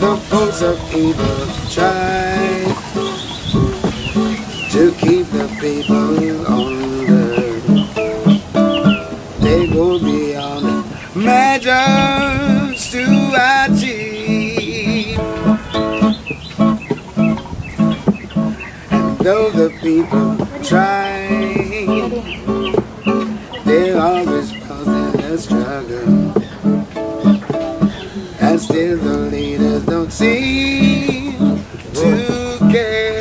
the folks of evil try to keep the people under. They go beyond measures to achieve. And though the people try, they're always cause a struggle. And still the don't seem to care.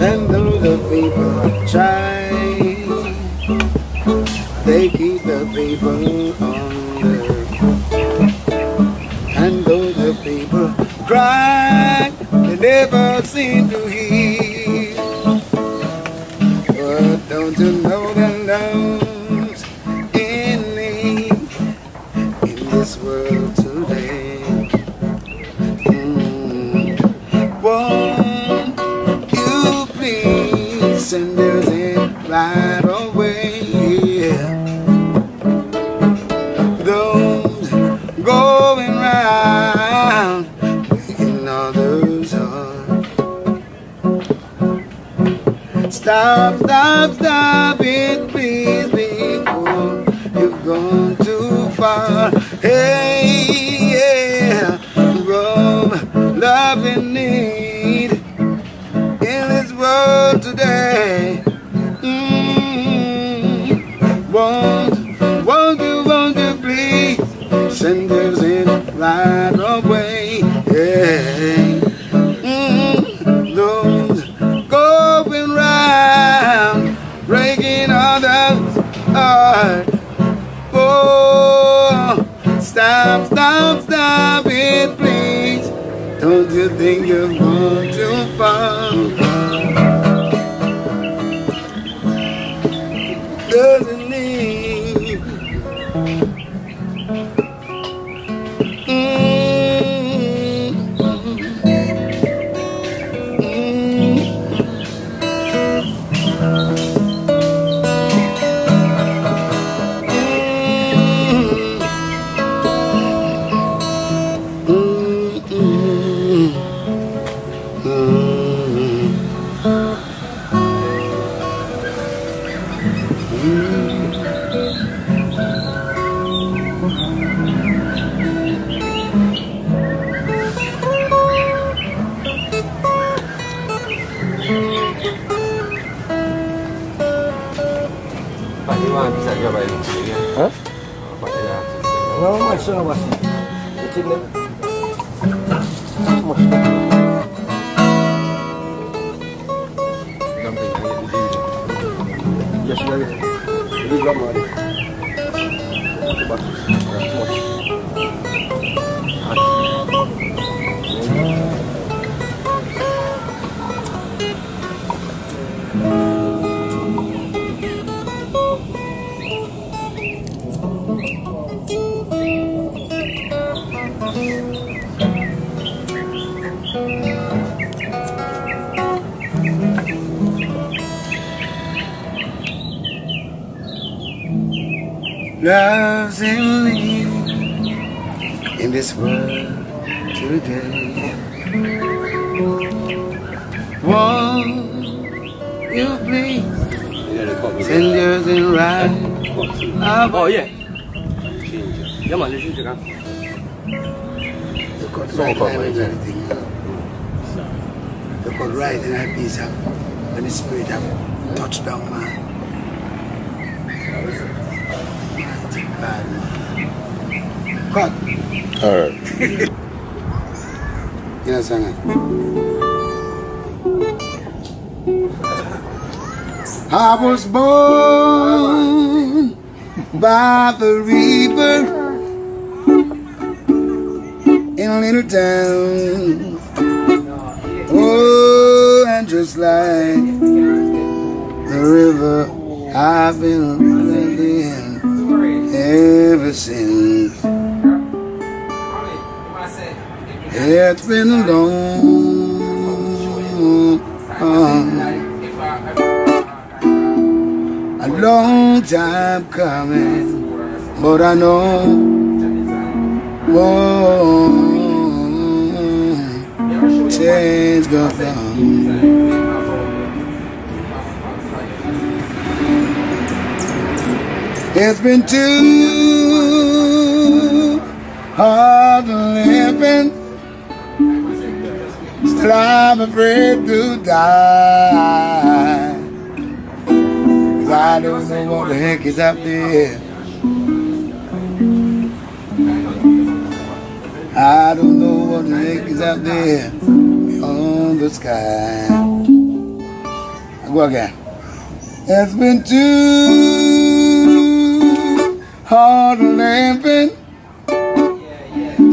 And though the people try, they keep the people under. And though the people cry, they never seem to hear. Us in right heart. Oh, stop, stop, stop it, please. Don't you think you've gone too far? 수영 봤어. 찍는 딱 멋있다. Ya sudah Coba. Love's in need in this world today. Won't you please send yours in right Oh away? ya. Ya mana sih cakap? The court right and everything. The court right and I peace up when the spirit have touched down man. Man. Cut. Alright. Ina sangat. I was born by the river in a little town. Oh, and just like the river, I've been ever since. It's been a long, a long time coming, but I know Whoa, change gonna come. It's been too hard living. Still I'm afraid to die. Cause I don't know what the heck is up there. I don't know what the heck is out there beyond the sky. I go again. It's been too hard living.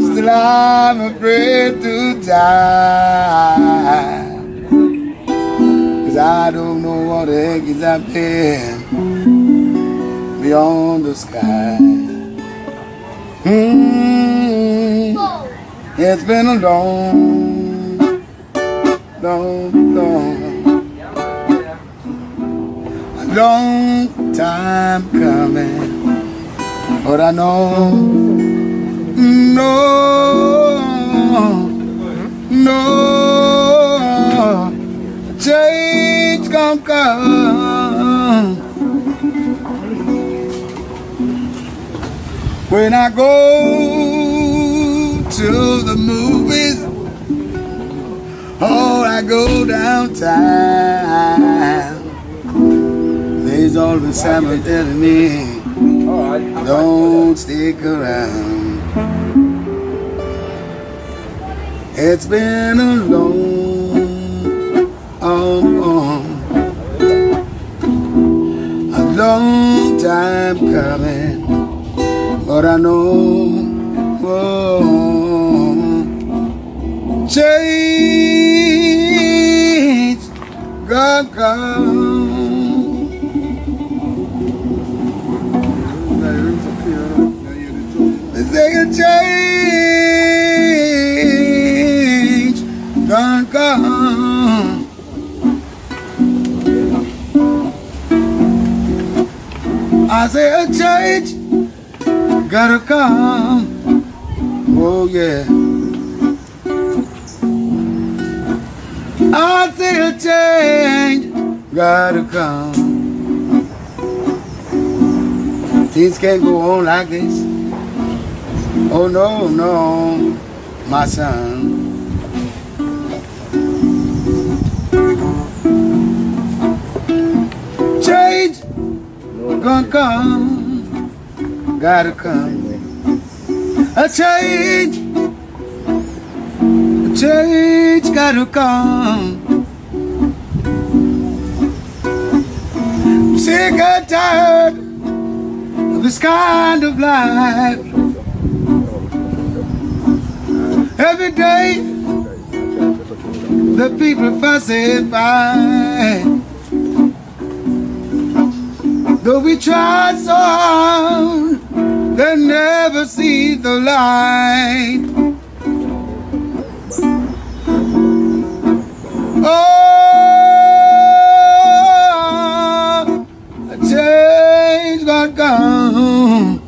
Still I'm afraid to die. Cause I don't know what the heck is out there beyond the sky. Mm, it's been a long, long, long, a long time coming. I know, no, no, change gon' come. When I go to the movies, or I go downtown, there's always someone telling me, don't stick around. It's been a long, long, a long time coming. But I know oh, change gonna come. A change gonna come. I say a change gotta come. Oh yeah. I say a change gotta come. Things can't go on like this. Oh no, no, my son. Change gonna come gotta come. A change, a change gotta come. I'm sick and tired this kind of life. Every day, the people and fight. Though we try so hard, they never see the light. Oh, change got come.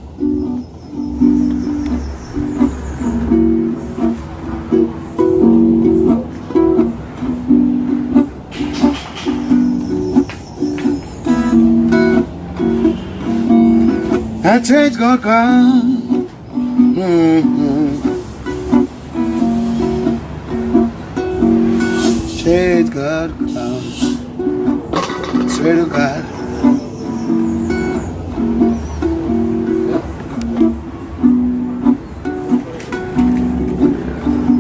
That change gonna come. Mm-hmm. Change gonna come. Swear to God.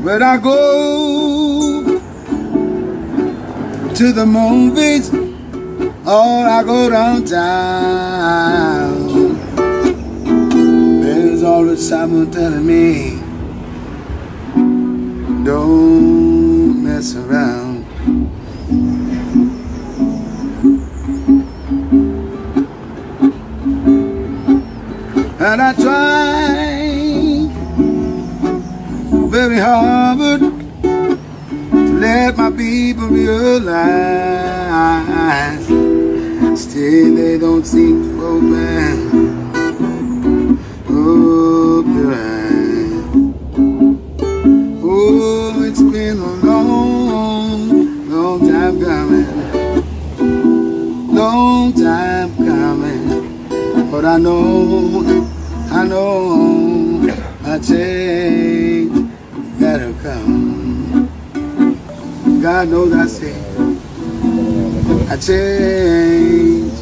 When I go to the movies, or I go downtown. There's always someone telling me Don't mess around And I try hard to let my people realize Still they don't seem to open I say, I change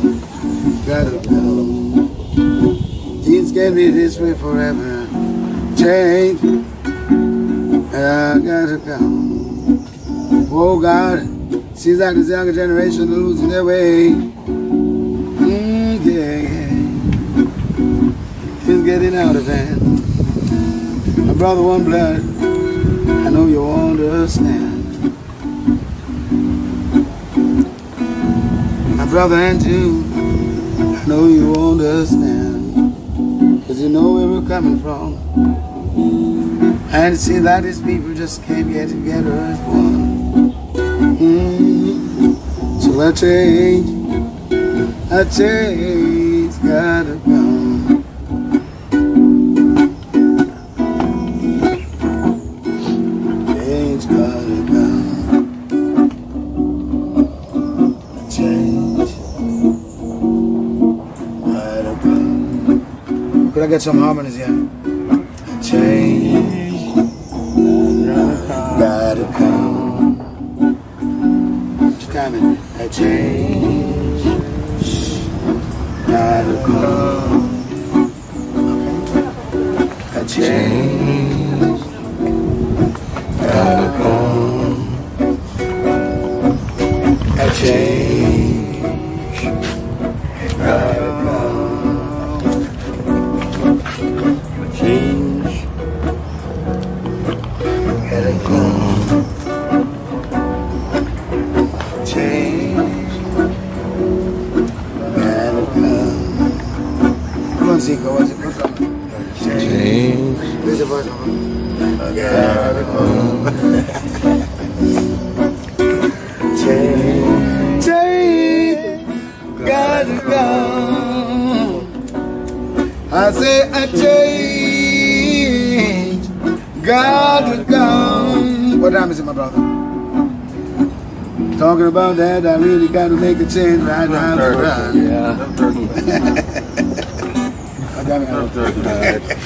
gotta come. Things can't be this way forever. Change, I gotta go. Oh God, seems like this younger generation is losing their way. Mm, yeah, yeah. Getting out of hand. My brother, one blood, I know you understand. Brother and you, I know you understand. Cause you know where we're coming from. And seems like these people just can't get together as one. Mm. So I change, I change, gotta I get some harmonies here? Change, gotta come. It's coming. A change, gotta come. A change, gotta come. What time is it, my brother? Talking about that, I really gotta make a change right now. Yeah. I got it. Thirty.